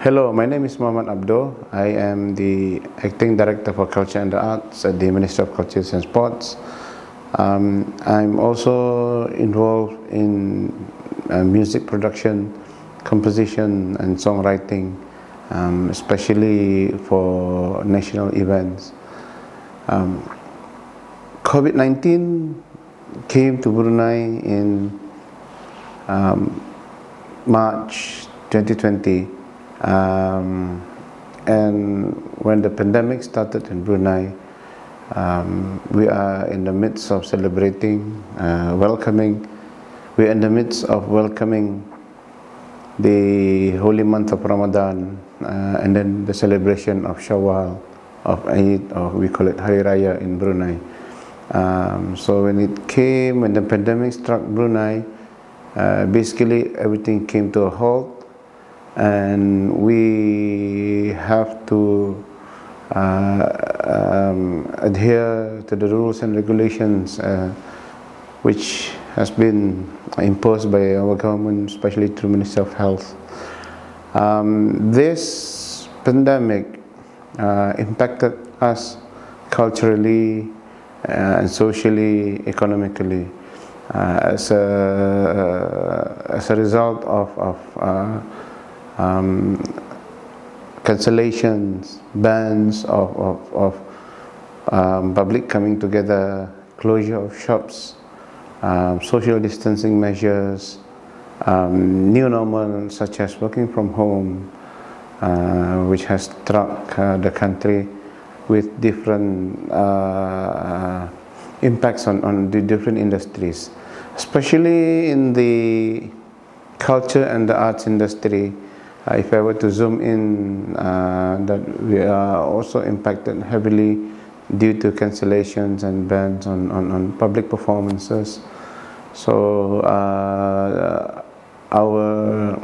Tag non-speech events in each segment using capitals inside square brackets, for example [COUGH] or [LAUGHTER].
Hello, my name is Muhammad Abdoh. I am the Acting Director for Culture and the Arts at the Ministry of Culture and Sports. Um, I'm also involved in uh, music production, composition and songwriting, um, especially for national events. Um, COVID-19 came to Brunei in um, March 2020 um, and when the pandemic started in Brunei, um, we are in the midst of celebrating, uh, welcoming, we're in the midst of welcoming the holy month of Ramadan uh, and then the celebration of Shawwal, of Eid, or we call it Hari Raya in Brunei. Um, so when it came, when the pandemic struck Brunei, uh, basically everything came to a halt and we have to uh, um, adhere to the rules and regulations uh, which has been imposed by our government, especially through Ministry of Health. Um, this pandemic uh, impacted us culturally uh, and socially, economically. Uh, as, a, as a result of, of uh, um, cancellations, bans of, of, of um, public coming together, closure of shops, um, social distancing measures, um, new normal such as working from home, uh, which has struck uh, the country with different uh, impacts on, on the different industries, especially in the culture and the arts industry. Uh, if I were to zoom in, uh, that we are also impacted heavily due to cancellations and bans on, on, on public performances. So uh, our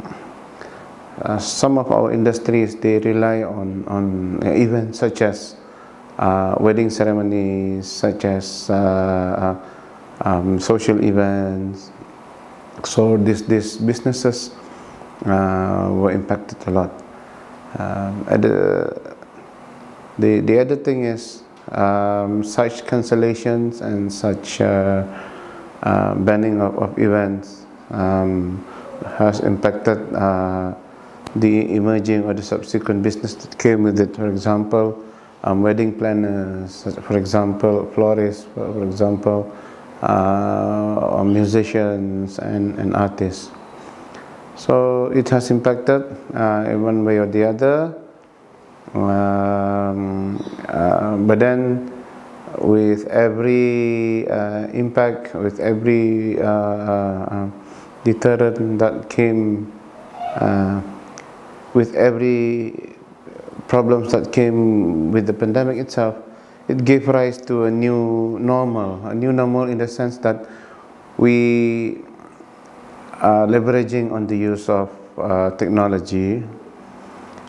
uh, some of our industries they rely on on events such as uh, wedding ceremonies, such as uh, um, social events. So these these businesses were impacted a lot. Um, the, the, the other thing is um, such cancellations and such uh, uh, banning of, of events um, has impacted uh, the emerging or the subsequent business that came with it. For example, um, wedding planners, for example, florists, for, for example, uh, musicians and, and artists. So it has impacted uh, one way or the other. Um, uh, but then with every uh, impact, with every uh, uh, deterrent that came, uh, with every problems that came with the pandemic itself, it gave rise to a new normal, a new normal in the sense that we uh, leveraging on the use of uh, technology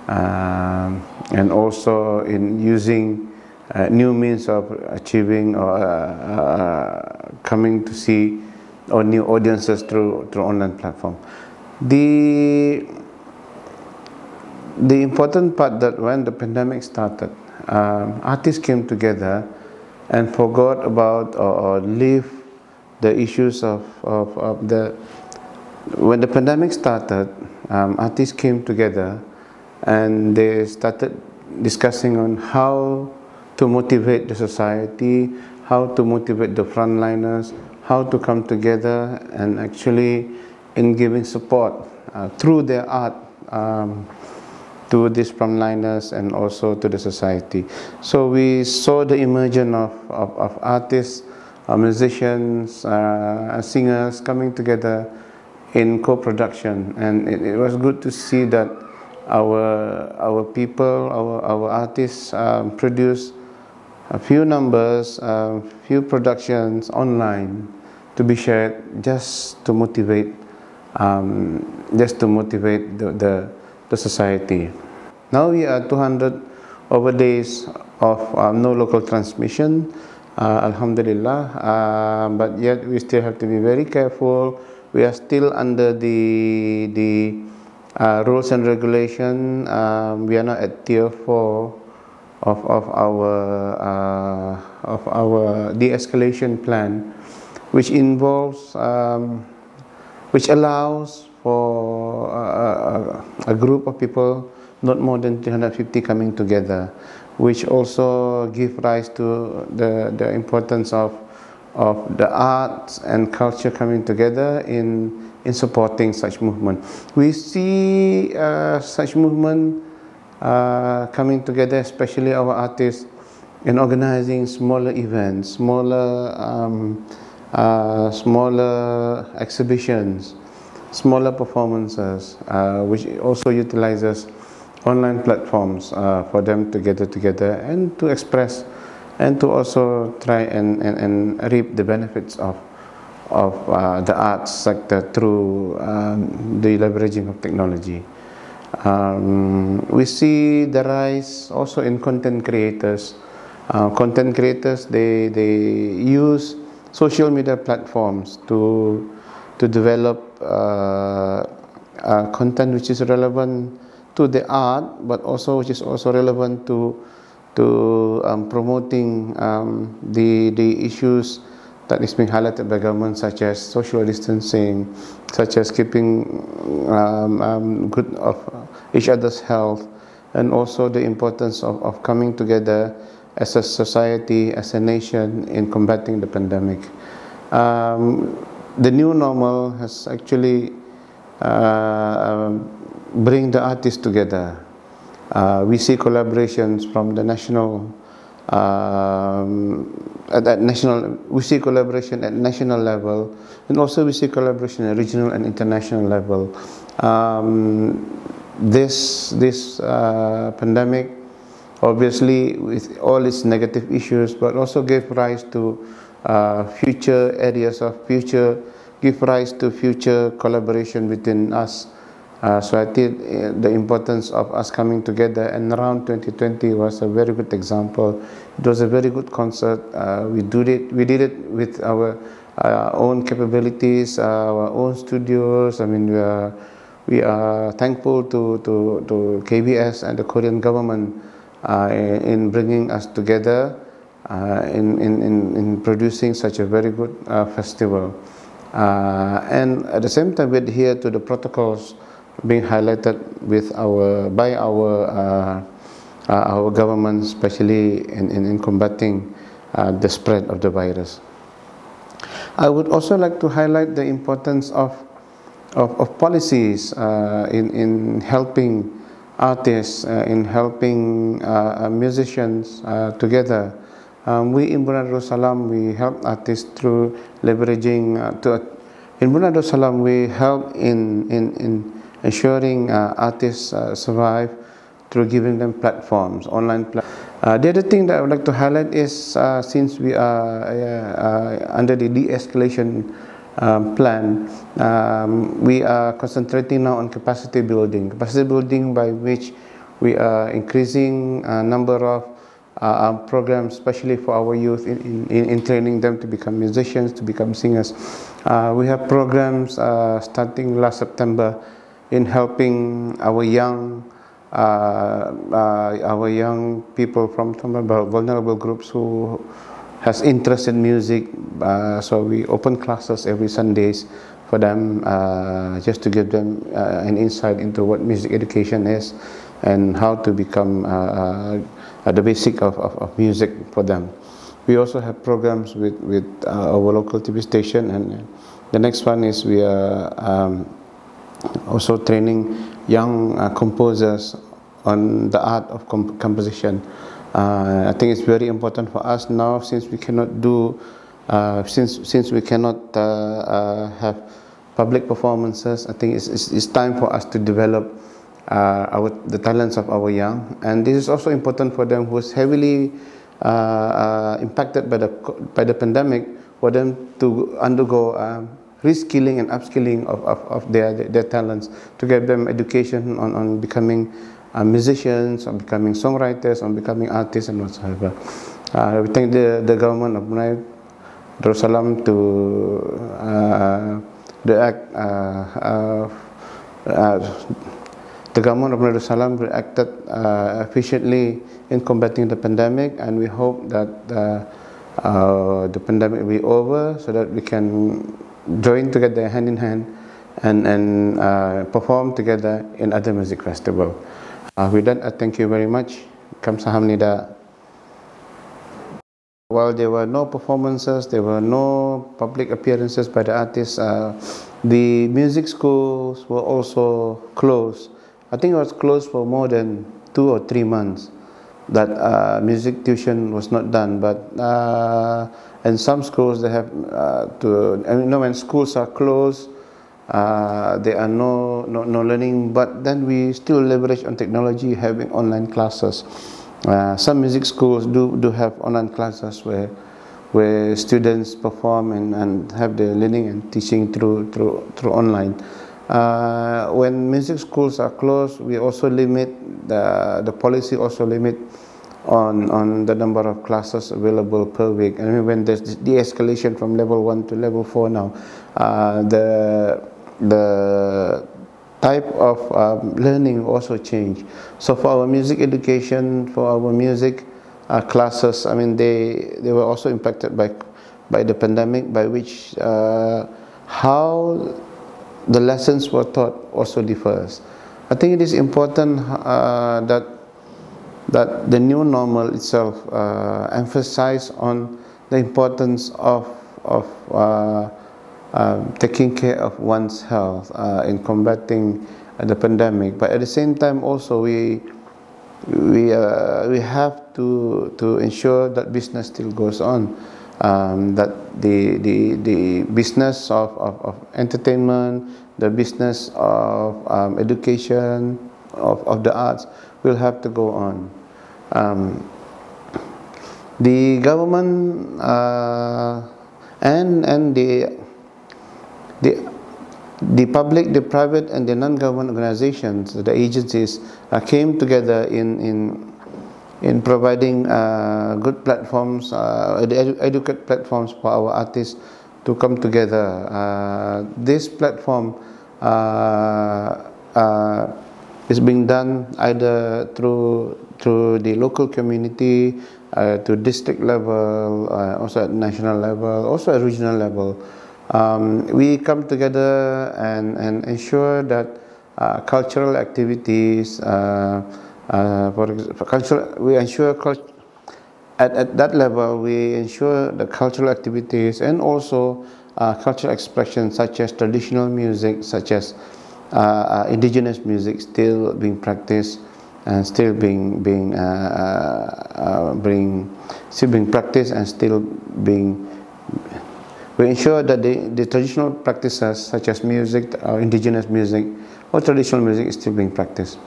um, and also in using uh, new means of achieving or uh, uh, coming to see or new audiences through through online platform. The the important part that when the pandemic started, um, artists came together and forgot about or, or leave the issues of, of, of the when the pandemic started, um, artists came together and they started discussing on how to motivate the society, how to motivate the frontliners, how to come together and actually in giving support uh, through their art um, to these frontliners and also to the society. So we saw the emergence of, of, of artists, uh, musicians, uh, singers coming together in co-production. And it, it, was good to see that our our people our our artists um, produce a few numbers a few productions online to be shared just to motivate um, just to motivate the, the, the society. Now we are 200 over days of um, no local transmission uh, alhamdulillah uh, but yet we still have to be very careful we are still under the the uh, rules and regulation, um, we are now at tier four of, of our uh, of our de-escalation plan, which involves um, which allows for a, a, a, group of people, not more than 350 coming together, which also give rise to the, the importance of of the arts and culture coming together in in supporting such movement. We see uh, such movement uh, coming together, especially our artists, in organizing smaller events, smaller um, uh, smaller exhibitions, smaller performances, uh, which also utilizes online platforms uh, for them to gather together and to express and to also try and, and, and reap the benefits of of uh, the arts sector through um, the leveraging of technology. Um, we see the rise also in content creators. Uh, content creators, they, they use social media platforms to, to develop uh, uh, content which is relevant to the art, but also which is also relevant to, to um, promoting um, the, the issues that is being highlighted by government, such as social distancing, such as keeping um, um, good of each other's health, and also the importance of, of coming together as a society, as a nation in combating the pandemic. Um, the new normal has actually uh, um, bring the artists together. Uh, we see collaborations from the national um, at, at national, we see collaboration at national level, and also we see collaboration at regional and international level. Um, this this uh, pandemic, obviously, with all its negative issues, but also gave rise to uh, future areas of future, give rise to future collaboration between us uh, so I think uh, the importance of us coming together and ROUND 2020 was a very good example. It was a very good concert. Uh, we did it. We did it with our, our own capabilities, our own studios. I mean, we are we are thankful to to, to KBS and the Korean government uh, in bringing us together uh, in, in, in, in producing such a very good uh, festival. and at the same time, we adhere to the protocols being highlighted with our by our uh, uh, our government, especially in, in, in combating uh, the spread of the virus. I would also like to highlight the importance of of, of policies uh, in in helping artists, uh, in helping uh, musicians together. Um, we in Brunei Darussalam we help artists through leveraging to in Brunei Darussalam we help in in in ensuring uh, artists uh, survive through giving them platforms, online platforms. Uh, the other thing that I would like to highlight is uh, since we are uh, under the de-escalation um, plan, um, we are concentrating now on capacity building. Capacity building by which we are increasing a number of uh, programs, especially for our youth, in, in, in, training them to become musicians, to become singers. we have programs starting last September in helping our young uh, uh, our young people from some vulnerable groups who has interest in music. Uh, so we open classes every Sundays for them, uh, just to give them uh, an insight into what music education is and how to become uh, the basic of, of, of, music for them. We also have programs with, with our local TV station and the next one is we are um, also training young uh, composers on the art of comp composition. Uh, I think it's very important for us now since we cannot do, uh, since since we cannot uh, uh, have public performances. I think it's, it's, it's time for us to develop uh, our the talents of our young, and this is also important for them who's heavily impacted by the by the pandemic for them to undergo. Um, reskilling and upskilling of, of, of their, their talents to give them education on, on becoming uh, musicians, on becoming songwriters, on becoming artists and whatsoever. Uh, we thank the, the government of Brunei Darussalam to uh, the act uh, uh, uh, the government of Darussalam reacted uh, efficiently in combating the pandemic, and we hope that uh, uh, the pandemic will be over so that we can join together hand in hand and, and uh, perform together in other music festival. Uh, with that, I thank you very much. Kamsahamnida. While there were no performances, there were no public appearances by the artists, uh, the music schools were also closed. I think it was closed for more than two or three months that uh, music tuition was not done. But uh, in some schools, they have uh, to, I mean, you know, when schools are closed, uh, there are no, no, no learning, but then we still leverage on technology having online classes. Uh, some music schools do, do have online classes where where students perform and, and have their learning and teaching through through through online. Uh, when music schools are closed, we also limit the the policy also limit on on the number of classes available per week. I mean, when there's de-escalation from level one to level four now, uh, the the type of um, learning also change. So for our music education, for our music uh, classes, I mean, they, they were also impacted by, by the pandemic, by which uh, how the lessons were taught also differs. I think it is important uh, that that the new normal itself uh, emphasize on the importance of of uh, um, taking care of one's health uh, in combating the pandemic. But at the same time, also we we uh, we have to to ensure that business still goes on. Um, that the the the business of, of, of entertainment, the business of um, education, of, of the arts will have to go on. Um, the government uh, and and the the, the public, the private, and the non-government organizations, the agencies, uh, came together in in in providing uh, good platforms, uh, edu educate platforms for our artists to come together. Uh, this platform uh, uh, is being done either through through the local community, to district level, also at national level, also at regional level. Um, we come together and, and ensure that uh, cultural activities, uh, uh, for, for cultural, we ensure at, at that level we ensure the cultural activities and also uh, cultural expressions such as traditional music, such as uh, uh, indigenous music still being practiced and still being being being still being practiced and still being we ensure that the, the traditional practices such as music or indigenous music or traditional music is still being practiced.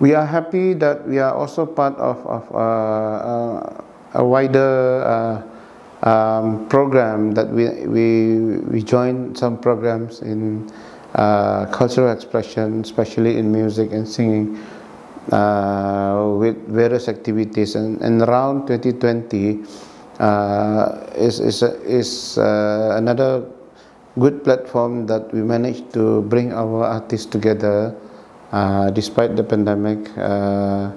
We are happy that we are also part of, of uh, uh, a wider uh, um, program that we, we, we join some programs in uh, cultural expression, especially in music and singing, uh, with various activities. And, and ROUND 2020, uh, is is is uh, another good platform that we managed to bring our artists together uh, despite the pandemic uh,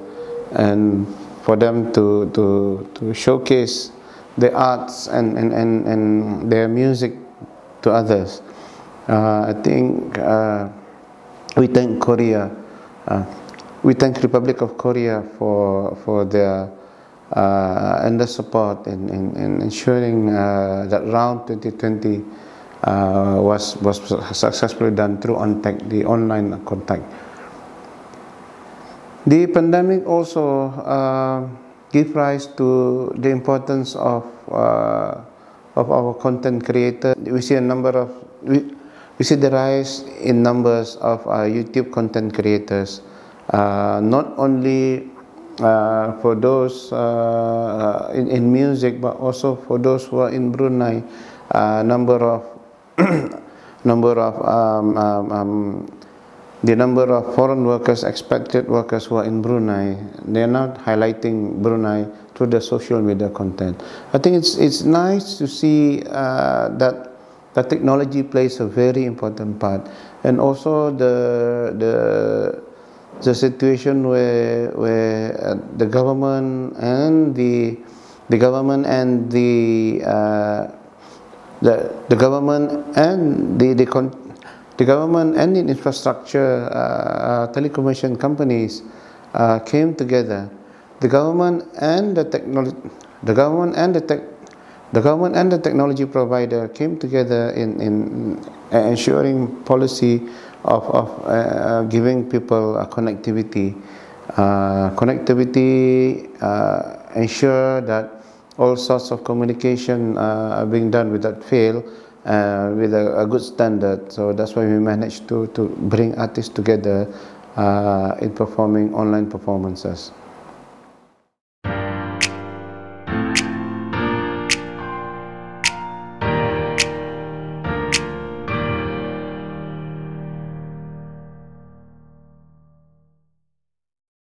and for them to to to showcase the arts and and and, and their music to others uh, I think uh, we thank Korea we thank Republic of Korea for for their uh, and the support in, in, in ensuring uh, that ROUND 2020 uh, was, was successfully done through ONTACT, the online contact. The pandemic also uh, gave rise to the importance of uh, of our content creator. We see a number of we, we see the rise in numbers of uh, YouTube content creators, uh, not only uh, for those uh, in, in music, but also for those who are in Brunei, uh, number of [COUGHS] number of um, um, um, the number of foreign workers, expected workers who are in Brunei, they are not highlighting Brunei through the social media content. I think it's it's nice to see uh, that the technology plays a very important part, and also the the the situation where where uh, the government and the the government and the uh, the the government and the the, the government and the infrastructure uh, uh telecommunication companies uh, came together. The government and the technology the government and the tech the government and the technology provider came together in, in ensuring policy of, of uh, giving people uh, connectivity. Uh, connectivity uh, ensure that all sorts of communication uh, are being done without fail uh, with a, a, good standard. So that's why we managed to, to bring artists together in performing online performances.